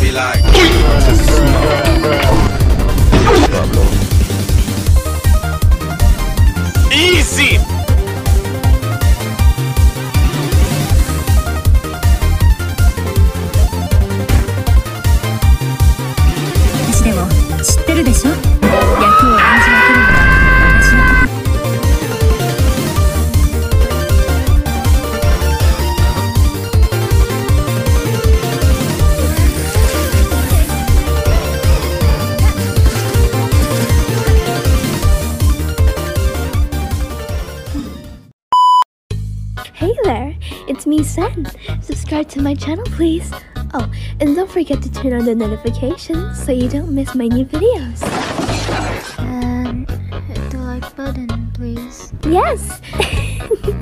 be like. Easy! 知ってるでしょ Hey there, it's me, Sen. Subscribe to my channel, please. Oh, and don't forget to turn on the notifications so you don't miss my new videos. And hit the like button, please. Yes!